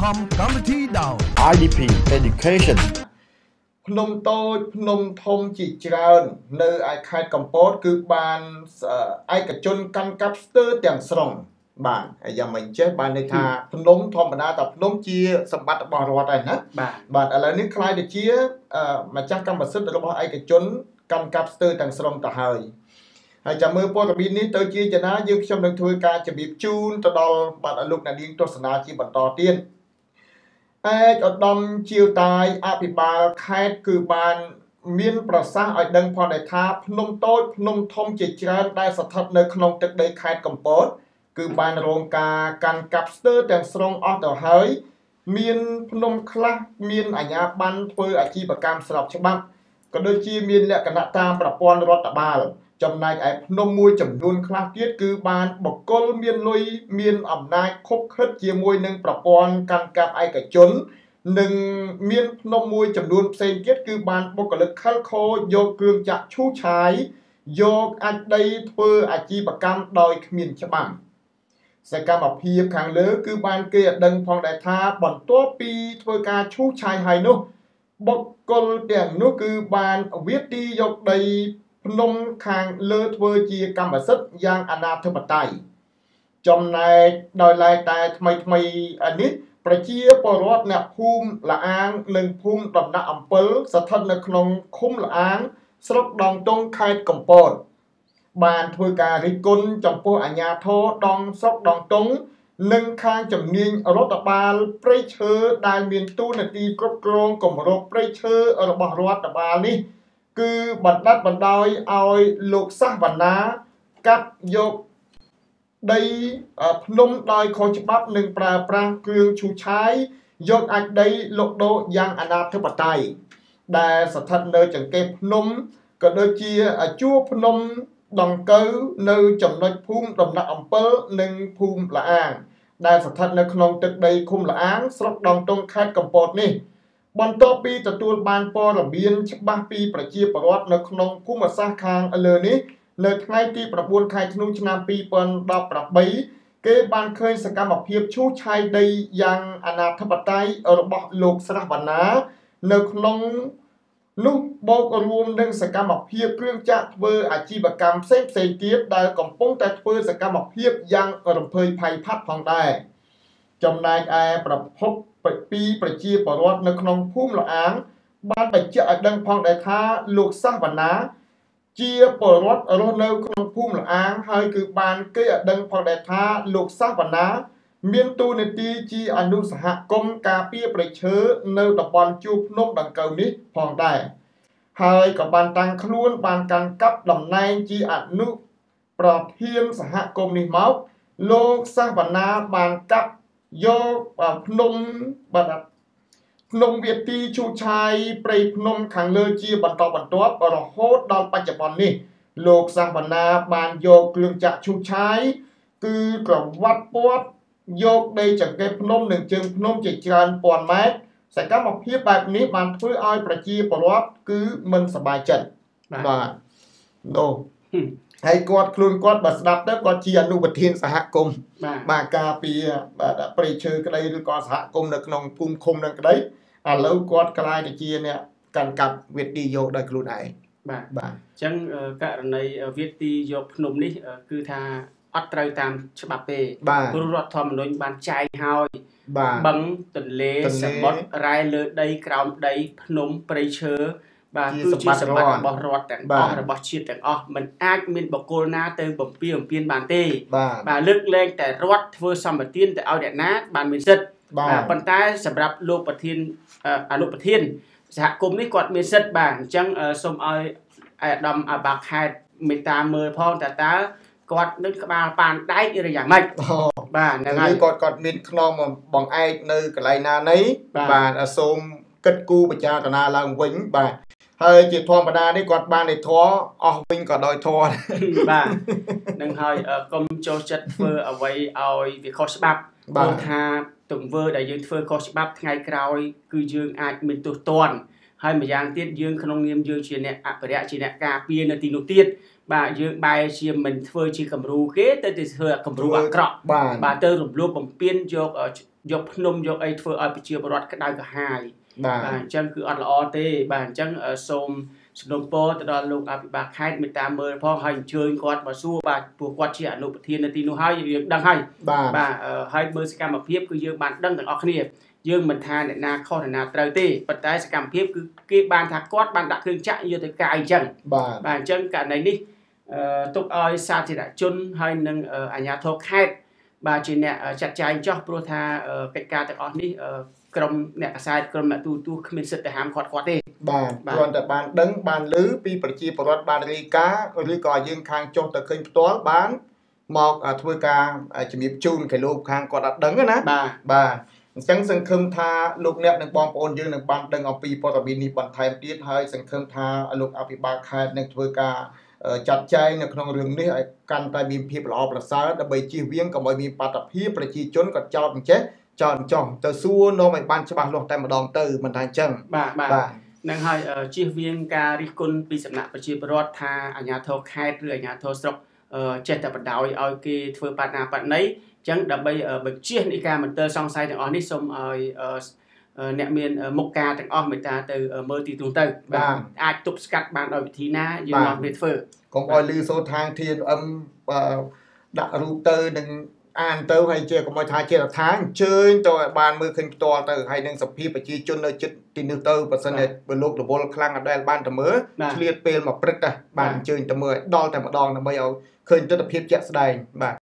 ធម្មកម្មវិធីដោយ IDP Education ភ្នំតូចភ្នំធំជាច្រើន នៅឯខេត្តកំពត គឺបានអឺឯកជនកាន់កាប់ស្ទើរទាំងស្រុងបាទហើយយ៉ាងមិនចេះបានន័យថាភ្នំធម្មតាតែភ្នំជាសម្បត្តិរបស់រដ្ឋហើយណាបាទបាទឥឡូវនេះខ្លាយទៅជាអឺម្ចាស់កម្មសិទ្ធិរបស់ឯកជនកាន់កាប់ស្ទើរទាំងស្រុងទៅហើយហើយចាំមើលព័ត៌មាននេះទៅជាចំណាយើងខ្ញុំនឹងធ្វើការជម្រាបជូនទៅដល់បាទលោកអ្នកនាងទស្សនាជាបន្តទៀត ឯកឧត្តមជាវតាយអភិបាលខេត្តគឺបានមានប្រសាសន៍ឲ្យដឹងផងដែរថាភ្នំតូចភ្នំធំជាច្រើនដែលស្ថិតនៅក្នុងទឹកដីខេត្តកំពត គឺបានរងការកាន់កាប់ស្ទើរទាំងស្រុងអស់ទៅហើយ មានភ្នំខ្លះមានអាជ្ញាប័ណ្ណធ្វើអាជីវកម្មស្របច្បាប់ក៏ដូចជាមានលក្ខណៈតាមប្រព័ន្ធរដ្ឋបាល ចំណែកឯភ្នំមួយចំនួនខ្លះទៀតគឺបានបកគលមានលុយមានអំណាចខົບខិតជាមួយនឹងប្រព័ន្ធកាន់កាប់ឯកជននិងមានភ្នំមួយចំនួនផ្សេងទៀតគឺបានបុគ្គលិកខិលខូយកគ្រឿងចាក់ឈូសឆាយយកអាចដីធ្វើអាជីវកម្មដោយគ្មានច្បាប់សកម្មភាពខាងលើគឺបានគេឲ្យដឹងផងដែរថាបន្ទាប់ពីធ្វើការឈូសឆាយហើយនោះបុគ្គលទាំងនោះគឺបានវាទីយកដី ភ្នំខាងលើធ្វើជាកម្មសិទ្ធិយ៉ាងអនាធិបតេយ្យចំណែកដោយឡែកតែថ្មីថ្មីនេះប្រជាពលរដ្ឋអ្នកភូមិលាអាងនិងភូមិដំណាក់អំពិលស្ថិតនៅក្នុងឃុំលាអាង ស្រុកដងតុងខេត្តកំពតបានធ្វើការរិះគន់ចំពោះអាជ្ញាធរដងស្រុកដងតុងនិងខាងជំនាញរដ្ឋបាលព្រៃឈើដែលមានទូនាទីគ្រប់គ្រងគម្របព្រៃឈើរបស់រដ្ឋបាលនេះ គឺបណ្ដិតបណ្ដោយឲ្យលោកសាសវណ្ណាកាត់យកដីភ្នំដោយខុសច្បាប់និងប្រើប្រាស់គ្រឿងឈូសឆាយយកអាចដីលុកដូរយ៉ាងអនាធិបតេយ្យដែលស្ថិតនៅចង្កេះភ្នំក៏ដូចជាជួរភ្នំដង្កូវនៅចំណុចភូមិដំណាក់អំពិលនិងភូមិលាអាង ដែលស្ថិតនៅក្នុងទឹកដីឃុំលាអាងស្រុកដងតុងខេត្តកំពតនេះ បន្ទាប់ពីទទួលបានព័ត៌មានច្បាស់ពីប្រជាពលរដ្ឋនៅក្នុងភូមិសាស្ត្រខាងលើនេះនៅថ្ងៃទី9ខែធ្នូឆ្នាំ2018គេបានឃើញសកម្មភាពឈូសឆាយដីយ៉ាងអនាធិបតេយ្យរបស់លោកស្រះវណ្ណានៅក្នុងនោះបូករួមនឹងសកម្មភាពគ្រឿងចាក់ធ្វើអាជីវកម្មផ្សេងផ្សេងទៀតដែលកំពុងតែធ្វើសកម្មភាពយ៉ាងរំភើយភ័យផាត់ផងដែរ ចំណែកឯប្រភពពីប្រជាពលរដ្ឋនៅក្នុងភូមិលអាង បានបញ្ជាក់ឲ្យដឹងផងដែរថាលោកសាសវណ្ណា ជាពលរដ្ឋរស់នៅក្នុងភូមិលអាង ហើយគឺបានគេឲ្យដឹងផងដែរថាលោកសាសវណ្ណា មានតួនាទីជាអនុសហគមន៍ការពារប្រៃឈើនៅតំបន់ជួរភ្នំដង្កូវនេះផងដែរហើយក៏បានតាំងខ្លួនបានកាន់កាប់តំណែងជាអនុប្រធានសហគមន៍នេះមកលោកសាសវណ្ណាបានកាប់ យកភ្នំបាទភ្នំវាទីឈូឆាយព្រៃភ្នំខាងលើជាបន្តបន្ទាប់រហូតដល់បច្ចុប្បន្ននេះលោកសាសវណ្ណាបានយកគ្រឿងចាក់ឈូឆាយគឺក្រវ៉ាត់ពាត់យកដីចង្កេះភ្នំនិងជើងភ្នំជាច្រើនពាន់ម៉ែត្រសកម្មភាពបែបនេះបានធ្វើឲ្យប្រជាពលរដ្ឋគឺមិនសប្បាយចិត្តបាទនោះ ហើយគាត់ខ្លួនគាត់បើស្ដាប់ទៅគាត់ជាអនុប្រធានសហគមន៍បាទការពីបាទព្រៃឈើក្តីឬក៏សហគមន៍នៅក្នុងភូមិឃុំនឹងក្តីឥឡូវគាត់ក្លាយទៅជាអ្នកកាន់កាប់វេទីយកដោយខ្លួនឯងបាទបាទអញ្ចឹងករណីវេទីយកភ្នំនេះគឺថាអត់ត្រូវតាមច្បាប់ទេព្រោះរដ្ឋធម្មនុញ្ញបានចែងហើយបឹងទន្លេសមុទ្ររ៉ែលើដីក្រោមដី ភ្នំព្រៃឈើ បាទគឺជាសម្បត្តិរបស់រដ្ឋទាំងអស់របស់ជាតិទាំងអស់มันអាចមានបកគលណាទៅបំពីបំពេញបានទេបាទលើកលែងតែរដ្ឋធ្វើសម្បទានទៅឲ្យអ្នកណាបានមានសិទ្ធិបាទប៉ុន្តែសម្រាប់លោកប្រធានអនុប្រធានសហគមន៍នេះគាត់មានសិទ្ធិបាទអញ្ចឹងសូមឲ្យអាដាមអាបាខេតមេត្តាមើលផងតើតើគាត់នឹងក្បាលប៉ានដែកឬយ៉ាងម៉េចបាទហ្នឹងហើយគាត់គាត់មានខ្នងបងឯកនៅកន្លែងណានៃបាទសូមគិតគូបចារណាឡើងវិញបាទ ហើយជាធម្មតានេះគាត់បាននៃធរអស់វិញក៏ដោយធរបាទនឹងហើយកុំចូលចិត្តធ្វើអ្វីឲ្យវាខុសច្បាប់ព្រោះថាទង្វើដែលយើងធ្វើខុសច្បាប់ថ្ងៃក្រោយ គឺយើងអាចមានទោសទណ្ឌ ហើយម្យ៉ាងទៀតយើងក្នុងនាមយើងជាអ្នកអភិរក្សជាអ្នកការពារនៅទីនោះទៀតបាទយើងបែរជាមិនធ្វើជាគំរូគេទៅទៅធ្វើគំរូអាក្រក់បាទបាទទៅរំលោភបំពានយកយកភ្នំយកអីធ្វើឲ្យប្រជាពលរដ្ឋក្តៅក្រហាយបាទអញ្ចឹងគឺអត់ល្អទេបាទអញ្ចឹងសូម សំណូមពរទៅដល់លោកអភិបាលខេត្តមេត្តាមើលផងហើយអញ្ជើញគាត់មកសួរបាទពួកគាត់ជាអនុប្រធាននៅទីនោះហើយយើងដឹងហើយបាទបាទហើយមើលសកម្មភាពគឺយើងបានដឹងទាំងអស់គ្នាយើងមិនថាអ្នកណាខុសអ្នកណាត្រូវទេប៉ុន្តែសកម្មភាពគឺគេបានថាគាត់បានដាក់គ្រឿងចាក់យុទ្ធការអញ្ចឹងបាទបាទអញ្ចឹងករណីនេះអឺទុកឲ្យសាធារណជនហើយនឹងអាជ្ញាធរខេត្តបាទជាអ្នកចាត់ចែងចោះព្រោះថាកិច្ចការទាំងអស់នេះ ក្រុមអ្នកកសែតក្រុមអ្នកទូទូគ្មានសិទ្ធិទៅហាមគាត់គាត់ទេបាទគ្រាន់តែបានដឹងបានឮពីប្រជាពលរដ្ឋបានរាយការណ៍ឬក៏យើងខាងចុះទៅឃើញផ្ទាល់បានមកធ្វើការជំរាបជូនគេលោកខាងគាត់អត់ដឹងណាបាទបាទអញ្ចឹងសង្ឃឹមថាលោកអ្នកនិងបងប្អូនយើងនឹងបានដឹងអំពីព័ត៌មាននេះបន្ថែមទៀតហើយសង្ឃឹមថាលោកអភិបាលខេត្តនឹងធ្វើការចាត់ចែងនៅក្នុងរឿងនេះឲ្យកាន់តែមានភាពល្អប្រសើរដើម្បីជៀសវាងកុំឲ្យមានបាតុភិបប្រជាជនក៏ចោទអញ្ចេះ ចោទចោះទៅសួរនាំឲ្យបានច្បាស់លាស់តែម្ដងទៅមិនថាអញ្ចឹងបាទបាទនឹងហើយជៀសវាងការរិះគន់ពីសំណាក់ប្រជាពលរដ្ឋថាអាជ្ញាធរខេត្តឬអាជ្ញាធរស្រុកចេះតែបដ ாய் ឲ្យគេធ្វើបាត់ណាបាត់ណីចឹងដើម្បីបញ្ជានៃការមន្ទិលសង្ស័យទាំងអស់នេះសូមឲ្យអ្នកមានមុខការទាំងអស់មេត្តាទៅមើលទីទូទៅបាទអាចទប់ស្កាត់បានដោយវិធីណាយើងនាំគ្នាធ្វើកុំឲ្យលឺសូរທາງ TNM ដាក់រូបទៅនឹង អានទៅហើយជាកុំឲ្យថាជារដ្ឋាអញ្ជើញទៅឲ្យបានមើលឃើញផ្ទាល់ទៅហើយនឹងសភាប្រជាជននៅចិត្តទីនោះទៅបើសិនជាបើលោករវល់ខ្លាំងអត់ដែលបានទៅមើលឆ្លៀតពេលមកព្រឹកដែរបានអញ្ជើញទៅមើលឲ្យដល់តែម្ដងដើម្បីឲ្យឃើញទស្សនវិជ្ជាជាក់ស្ដែងបាទ